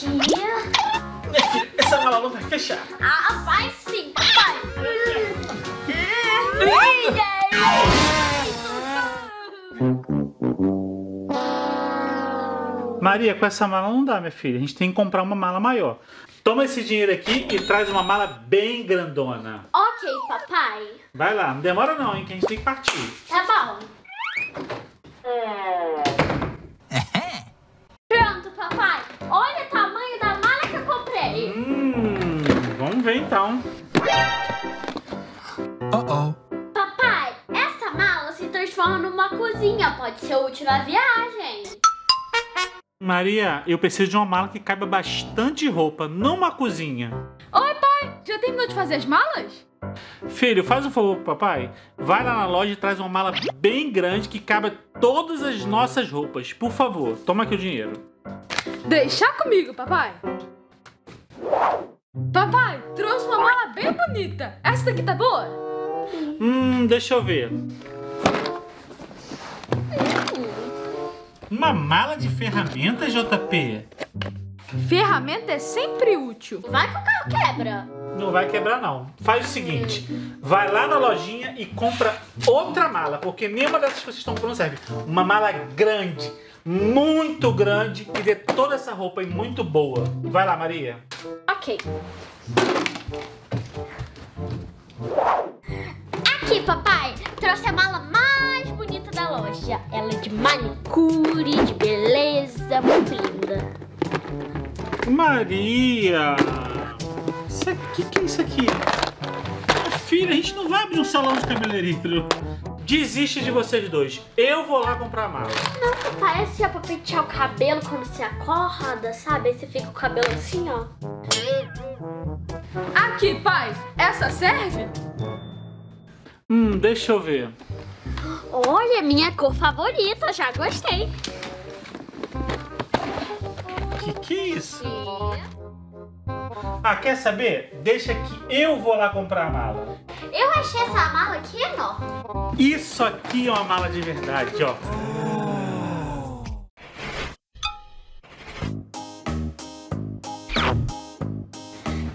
Minha filha, essa mala não vai fechar. Ah, vai sim, papai. Maria, com essa mala não dá, minha filha. A gente tem que comprar uma mala maior. Toma esse dinheiro aqui e traz uma mala bem grandona. ok, papai. Vai lá, não demora não, hein, que a gente tem que partir. Tá bom. Ver então. Uh-oh. Papai, essa mala se transforma numa cozinha. Pode ser útil na viagem. Maria, eu preciso de uma mala que caiba bastante roupa, não uma cozinha. Oi, pai! Já terminou de fazer as malas? Filho, faz um favor pro papai. Vai lá na loja e traz uma mala bem grande que caiba todas as nossas roupas. Por favor, toma aqui o dinheiro. Deixa comigo, papai. Papai, trouxe uma mala bem bonita. Essa daqui tá boa? Hum, deixa eu ver. Uma mala de ferramentas, JP? Ferramenta é sempre útil. Vai que o carro quebra. Não vai quebrar, não. Faz o seguinte: vai lá na lojinha e compra outra mala, porque nenhuma dessas que vocês estão comprando serve. Uma mala grande, muito grande, que dê toda essa roupa e muito boa. Vai lá, Maria. Ok. Aqui, papai. Trouxe a mala mais bonita da loja. Ela é de manicure, de beleza, muito linda. Maria! Isso aqui, que é isso aqui? Filha, a gente não vai abrir um salão de cabeleireiro. Desiste de vocês dois. Eu vou lá comprar a mala. Não, parece é pra pentear o cabelo quando você acorda, sabe? Aí você fica com o cabelo assim, ó. Aqui, pai. Essa serve? Hum, deixa eu ver. Olha, minha cor favorita, já gostei. Que que é isso? Ah, quer saber? Deixa que eu vou lá comprar a mala. Eu achei essa mala aqui enorme. Isso aqui é uma mala de verdade, ó.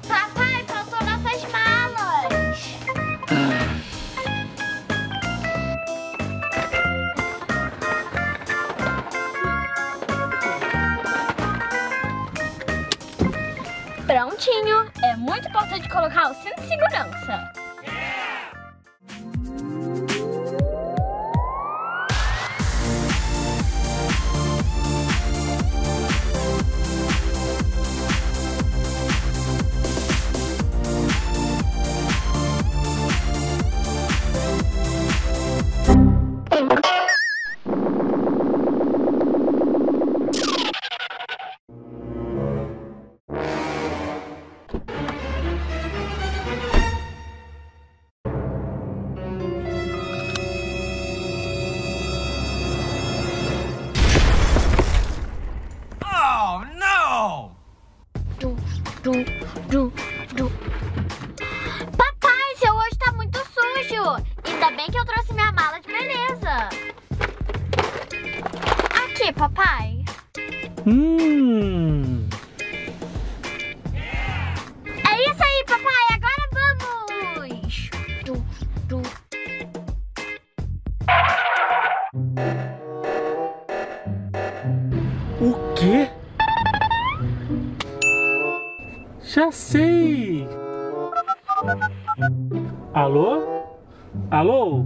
Papai, faltou nossas malas. Prontinho. É muito importante colocar o cinto de segurança. Hum. É isso aí, papai. Agora vamos. Du, du. O quê? Já sei. Alô? Alô?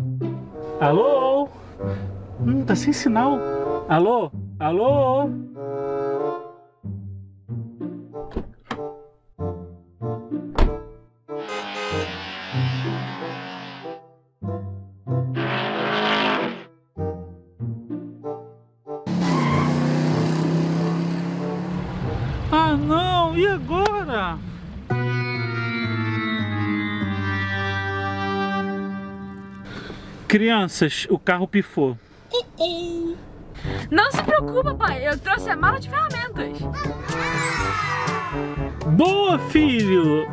Alô? Hum, tá sem sinal. Alô? Alô? Crianças, o carro pifou. Não se preocupa, pai. Eu trouxe a mala de ferramentas. Boa, filho!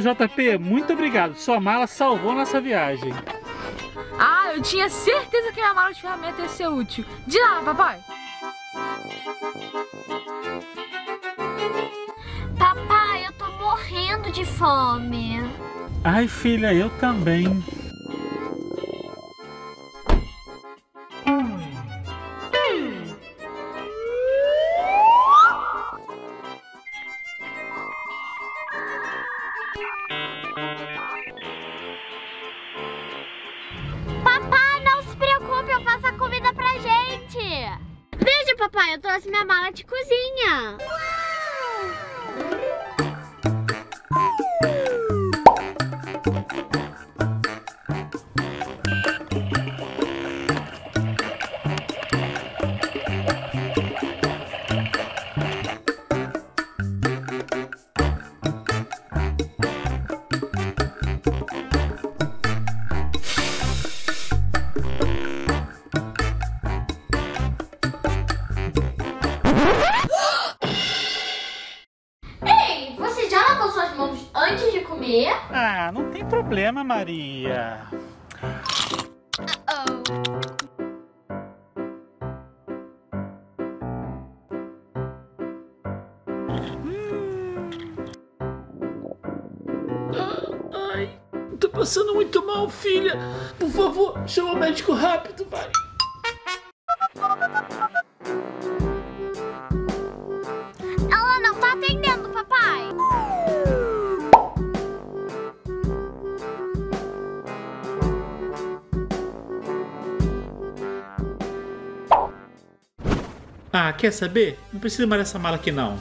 JP, muito obrigado. Sua mala salvou nossa viagem. Ah, eu tinha certeza que minha mala de ferramenta ia ser útil. De nada, papai. Papai, eu tô morrendo de fome. Ai, filha, eu também. Ei, você já lavou suas mãos antes de comer? Ah, não tem problema, Maria. Ai, tô passando muito mal, filha. Por favor, chama o médico rápido, vai. Quer saber? Não precisa mais dessa mala aqui não.